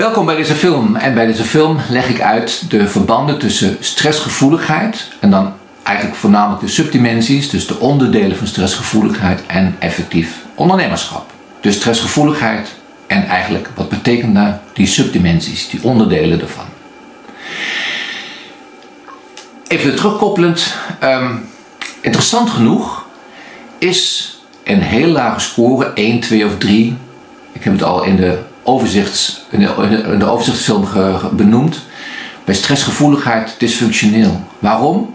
Welkom bij deze film. En bij deze film leg ik uit de verbanden tussen stressgevoeligheid en dan eigenlijk voornamelijk de subdimensies, dus de onderdelen van stressgevoeligheid en effectief ondernemerschap. Dus stressgevoeligheid en eigenlijk wat betekent daar die subdimensies, die onderdelen ervan. Even terugkoppelend, ehm, interessant genoeg is een heel lage score, 1, 2 of 3. Ik heb het al in de, overzichts, in de, overzichtsfilm benoemd. Bij stressgevoeligheid dysfunctioneel. Waarom?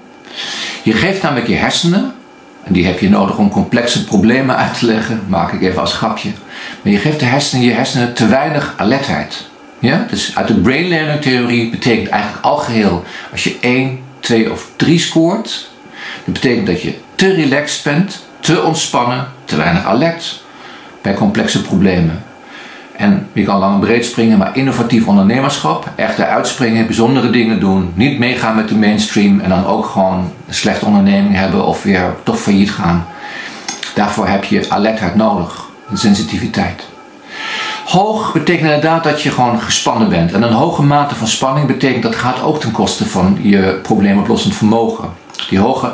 Je geeft namelijk je hersenen, en die heb je nodig om complexe problemen uit te leggen, maak ik even als grapje. Maar je geeft de hersenen, je hersenen te weinig alertheid. Ja? Dus uit de brain learning theorie betekent eigenlijk algeheel, als je 1, 2 of 3 scoort, dat betekent dat je te relaxed bent, te ontspannen, te weinig alert bij complexe problemen. En je kan lang en breed springen, maar innovatief ondernemerschap, echt uitspringen, bijzondere dingen doen, niet meegaan met de mainstream en dan ook gewoon een slechte onderneming hebben of weer toch failliet gaan. Daarvoor heb je alertheid nodig, een sensitiviteit. Hoog betekent inderdaad dat je gewoon gespannen bent. En een hoge mate van spanning betekent dat gaat ook ten koste van je probleemoplossend vermogen. Die hoge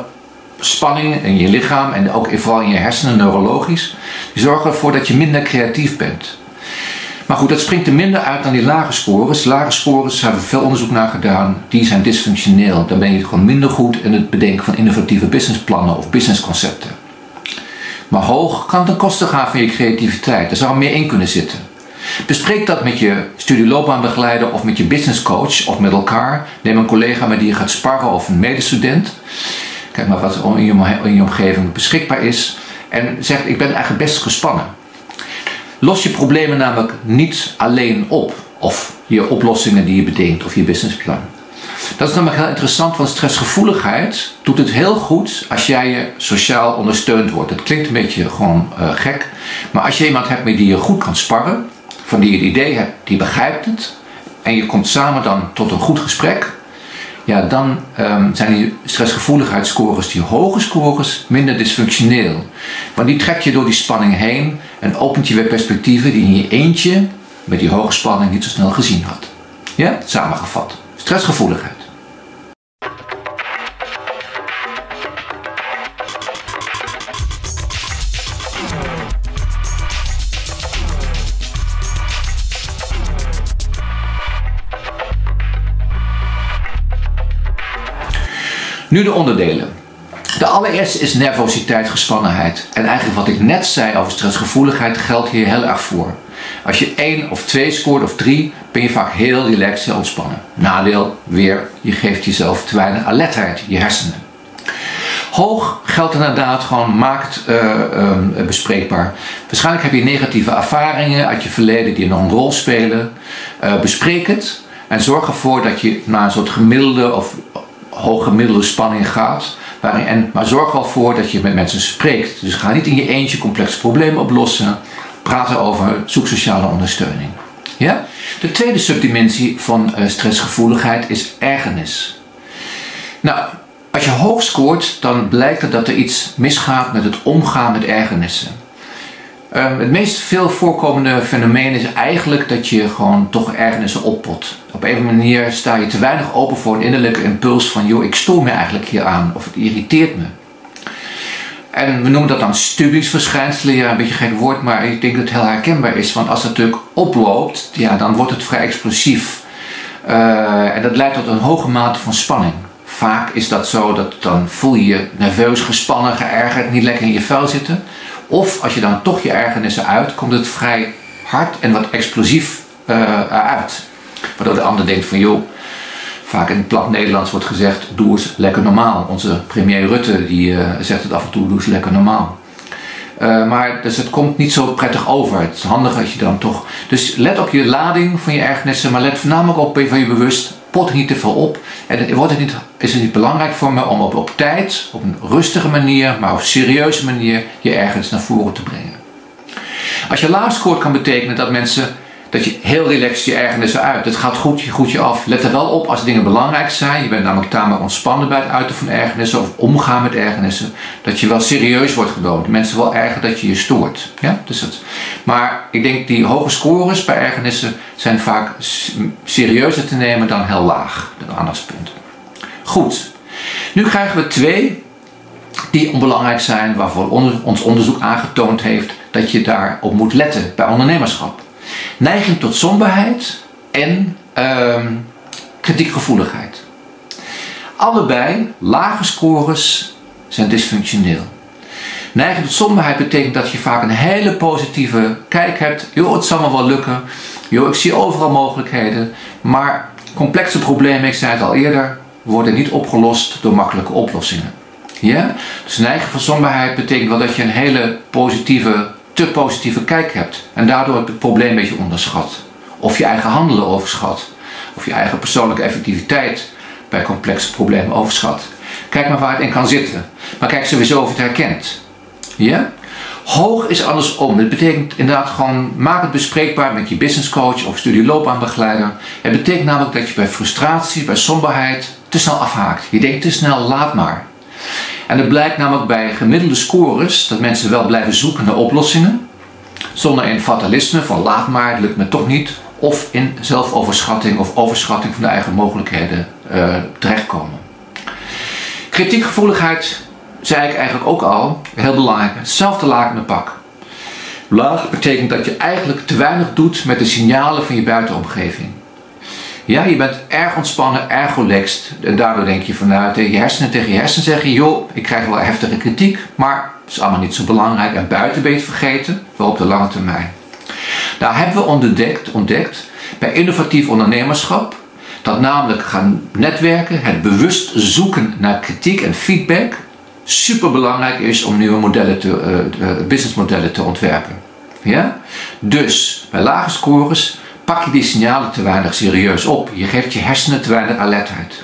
spanning in je lichaam en ook vooral in je hersenen, neurologisch, die zorgen ervoor dat je minder creatief bent. Maar goed, dat springt er minder uit dan die lage scores. Lage scores hebben we veel onderzoek naar gedaan. Die zijn dysfunctioneel. Dan ben je gewoon minder goed in het bedenken van innovatieve businessplannen of businessconcepten. Maar hoog kan ten koste gaan van je creativiteit. Er zou meer in kunnen zitten. Bespreek dat met je studieloopbaanbegeleider of met je businesscoach of met elkaar. Neem een collega met die je gaat sparren of een medestudent. Kijk maar wat in je omgeving beschikbaar is. En zeg, ik ben eigenlijk best gespannen. Los je problemen namelijk niet alleen op. Of je oplossingen die je bedenkt of je businessplan. Dat is namelijk heel interessant, want stressgevoeligheid doet het heel goed als jij je sociaal ondersteund wordt. Het klinkt een beetje gewoon uh, gek, maar als je iemand hebt met die je goed kan sparren, van die je het idee hebt, die begrijpt het, en je komt samen dan tot een goed gesprek, ja, dan um, zijn die stressgevoeligheidsscores, die hoge scores, minder dysfunctioneel. Want die trek je door die spanning heen en opent je weer perspectieven die je eentje met die hoge spanning niet zo snel gezien had. Ja, samengevat. Stressgevoeligheid. Nu de onderdelen. De allereerste is nervositeit, gespannenheid. En eigenlijk wat ik net zei over stressgevoeligheid geldt hier heel erg voor. Als je 1 of 2 scoort of 3, ben je vaak heel relaxed en ontspannen. Nadeel, weer, je geeft jezelf te weinig alertheid, je hersenen. Hoog geldt inderdaad gewoon maakt uh, uh, bespreekbaar. Waarschijnlijk heb je negatieve ervaringen uit je verleden die nog een rol spelen. Uh, bespreek het en zorg ervoor dat je naar een soort gemiddelde of hooggemiddelde spanning gaat. Waarin, en, maar zorg wel voor dat je met mensen spreekt. Dus ga niet in je eentje complexe problemen oplossen. Praat erover, zoek sociale ondersteuning. Ja? De tweede subdimensie van uh, stressgevoeligheid is ergernis. Nou, als je hoog scoort, dan blijkt er dat er iets misgaat met het omgaan met ergernissen. Um, het meest veel voorkomende fenomeen is eigenlijk dat je gewoon toch ergernissen oppot. Op een manier sta je te weinig open voor een innerlijke impuls van joh, ik stoor me eigenlijk hier aan of het irriteert me. En we noemen dat dan verschijnselen, ja een beetje geen woord, maar ik denk dat het heel herkenbaar is. Want als het natuurlijk oploopt, ja, dan wordt het vrij explosief. Uh, en dat leidt tot een hoge mate van spanning. Vaak is dat zo dat dan voel je je nerveus, gespannen, geërgerd, niet lekker in je vel zitten. Of als je dan toch je ergernissen uit, komt het vrij hard en wat explosief uh, uit. Waardoor de ander denkt van joh, vaak in het plat Nederlands wordt gezegd, doe eens lekker normaal. Onze premier Rutte die uh, zegt het af en toe, doe eens lekker normaal. Uh, maar dus het komt niet zo prettig over. Het is handig als je dan toch. Dus let op je lading van je ergernissen, maar let voornamelijk op van je bewust pot niet te veel op. En het, wordt het niet, is het niet belangrijk voor me om op, tijd, op een rustige manier, maar op serieuze manier, je ergens naar voren te brengen. Als je laag scoort kan betekenen dat mensen dat je heel relaxed je ergernissen uit. Het gaat goed, je je af. Let er wel op als dingen belangrijk zijn. Je bent namelijk tamelijk ontspannen bij het uiten van ergernissen of omgaan met ergernissen. Dat je wel serieus wordt genomen. Mensen wel erger dat je je stoort. Ja? Dus het. Maar ik denk die hoge scores bij ergernissen zijn vaak serieuzer te nemen dan heel laag. De aandachtspunten. Goed. Nu krijgen we twee die onbelangrijk zijn, waarvoor ons onderzoek aangetoond heeft dat je daarop moet letten bij ondernemerschap. Neiging tot somberheid en ehm, kritiekgevoeligheid. Allebei lage scores zijn dysfunctioneel. Neiging tot somberheid betekent dat je vaak een hele positieve kijk hebt. Joh, het zal me wel lukken. Joh, ik zie overal mogelijkheden. Maar complexe problemen, ik zei het al eerder, worden niet opgelost door makkelijke oplossingen. Ja? Dus neiging tot somberheid betekent wel dat je een hele positieve te positieve kijk hebt en daardoor het probleem een beetje onderschat. Of je eigen handelen overschat. Of je eigen persoonlijke effectiviteit bij complexe problemen overschat. Kijk maar waar het in kan zitten. Maar kijk sowieso of het herkent. Ja? Hoog is andersom. Het betekent inderdaad gewoon maak het bespreekbaar met je business coach of studieloopbaanbegeleider. Het betekent namelijk dat je bij frustratie, bij somberheid te snel afhaakt. Je denkt te snel laat maar. En het blijkt namelijk bij gemiddelde scores dat mensen wel blijven zoeken naar oplossingen, zonder in fatalisme van laat maar, het lukt me toch niet, of in zelfoverschatting of overschatting van de eigen mogelijkheden uh, terechtkomen. Kritiekgevoeligheid zei ik eigenlijk ook al, heel belangrijk, hetzelfde lakende pak. Laag betekent dat je eigenlijk te weinig doet met de signalen van je buitenomgeving. Ja, je bent erg ontspannen, erg relaxed. En daardoor denk je vanuit tegen je hersenen, tegen je hersenen zeggen: joh, ik krijg wel heftige kritiek, maar het is allemaal niet zo belangrijk. En buiten vergeten, wel op de lange termijn. Daar hebben we ontdekt, ontdekt bij innovatief ondernemerschap dat namelijk gaan netwerken, het bewust zoeken naar kritiek en feedback, super belangrijk is om nieuwe modellen te, uh, businessmodellen te ontwerpen. Ja? Dus bij lage scores pak je die signalen te weinig serieus op. Je geeft je hersenen te weinig alertheid.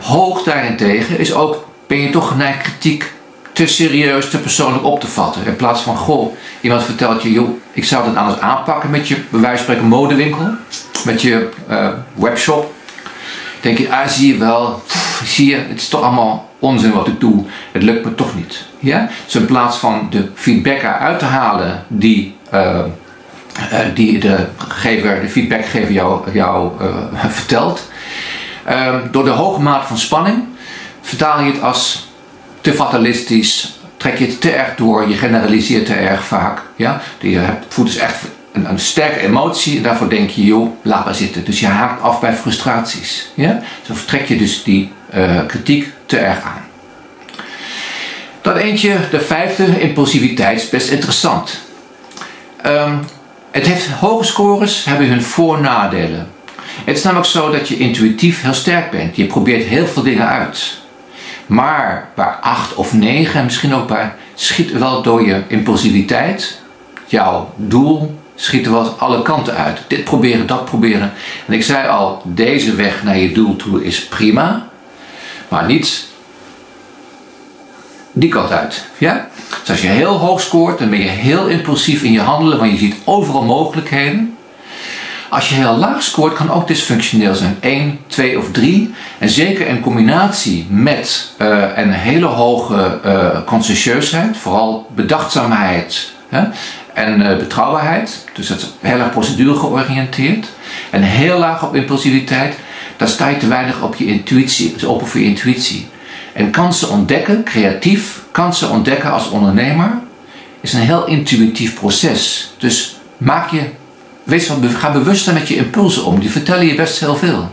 Hoog daarentegen is ook, ben je toch geneigd kritiek te serieus, te persoonlijk op te vatten. In plaats van, goh, iemand vertelt je, joh, ik zou het anders aanpakken met je, bij modewinkel, met je uh, webshop. Denk je, ah, zie je wel, zie je, het is toch allemaal onzin wat ik doe, het lukt me toch niet. Ja? Dus in plaats van de feedback eruit te halen die uh, die de, gever, de feedbackgever jou, jou uh, vertelt. Uh, door de hoge mate van spanning vertaal je het als te fatalistisch, trek je het te erg door, je generaliseert te erg vaak. Ja? Je hebt, voelt dus echt een, een, sterke emotie en daarvoor denk je, joh, laat maar zitten. Dus je haakt af bij frustraties. Ja? Zo vertrek je dus die kritiek te erg aan. Dan eentje, de vijfde, impulsiviteit, is best interessant. Um, het heeft hoge scores, hebben hun voor-nadelen. Het is namelijk zo dat je intuïtief heel sterk bent. Je probeert heel veel dingen uit. Maar bij 8 of 9, misschien ook bij, schiet wel door je impulsiviteit, jouw doel, schiet er wel alle kanten uit. Dit proberen, dat proberen. En ik zei al, deze weg naar je doel toe is prima, maar niet die kant uit. Ja? Dus als je heel hoog scoort, dan ben je heel impulsief in je handelen, want je ziet overal mogelijkheden. Als je heel laag scoort, kan ook dysfunctioneel zijn. 1, 2 of 3. En zeker in combinatie met uh, een hele hoge uh, conscientieusheid, vooral bedachtzaamheid hè, en uh, betrouwbaarheid. Dus dat is heel erg procedure georiënteerd. En heel laag op impulsiviteit, dan sta je te weinig op je intuïtie, dus open voor je intuïtie. En kansen ontdekken, creatief, kansen ontdekken als ondernemer, is een heel intuïtief proces. Dus maak je, wees ga bewuster met je impulsen om. Die vertellen je best heel veel.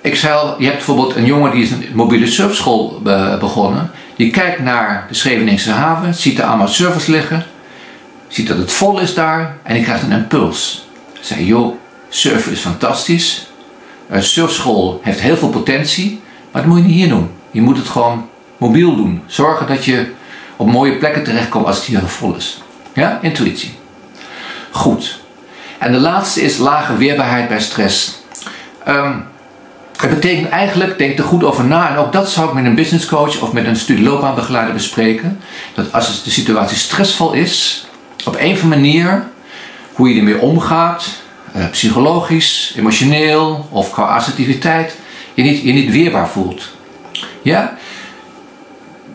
Ik zei je hebt bijvoorbeeld een jongen die is een mobiele surfschool begonnen. Die kijkt naar de Scheveningse haven, ziet de allemaal surfers liggen, ziet dat het vol is daar en die krijgt een impuls. Zei, joh, surfen is fantastisch. Een surfschool heeft heel veel potentie. Maar dat moet je niet hier doen. Je moet het gewoon mobiel doen. Zorgen dat je op mooie plekken terechtkomt als het hier vol is. Ja, intuïtie. Goed. En de laatste is lage weerbaarheid bij stress. Um, het betekent eigenlijk, denk er goed over na, en ook dat zou ik met een business coach of met een studieloopbaanbegeleider bespreken. Dat als de situatie stressvol is, op een of andere manier hoe je ermee omgaat, uh, psychologisch, emotioneel of qua assertiviteit, je niet, niet weerbaar voelt. Ja?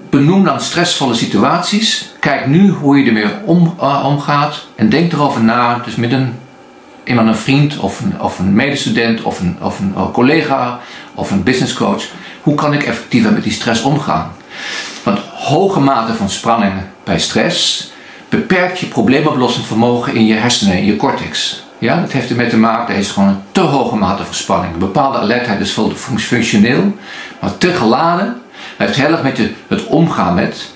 Benoem dan stressvolle situaties. Kijk nu hoe je ermee om, uh, omgaat en denk erover na. Dus met een, iemand, een vriend of een, of een medestudent of een, of een collega of een business coach. Hoe kan ik effectiever met die stress omgaan? Want hoge mate van spanningen bij stress beperkt je probleemoplossend vermogen in je hersenen, in je cortex. Ja, dat heeft ermee te maken, dat is gewoon een te hoge mate van spanning. Een bepaalde alertheid is functioneel, maar te geladen. Het heeft heel erg met het omgaan met.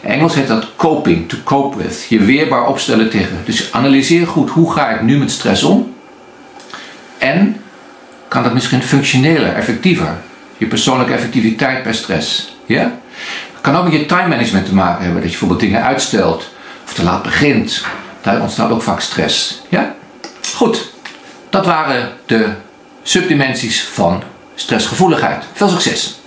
In Engels heet dat coping, to cope with. Je weerbaar opstellen tegen. Dus analyseer goed, hoe ga ik nu met stress om? En kan dat misschien functioneler, effectiever? Je persoonlijke effectiviteit bij stress. Ja? Kan ook met je time management te maken hebben. Dat je bijvoorbeeld dingen uitstelt of te laat begint. Daar ontstaat ook vaak stress. Ja? Goed, dat waren de subdimensies van stressgevoeligheid. Veel succes!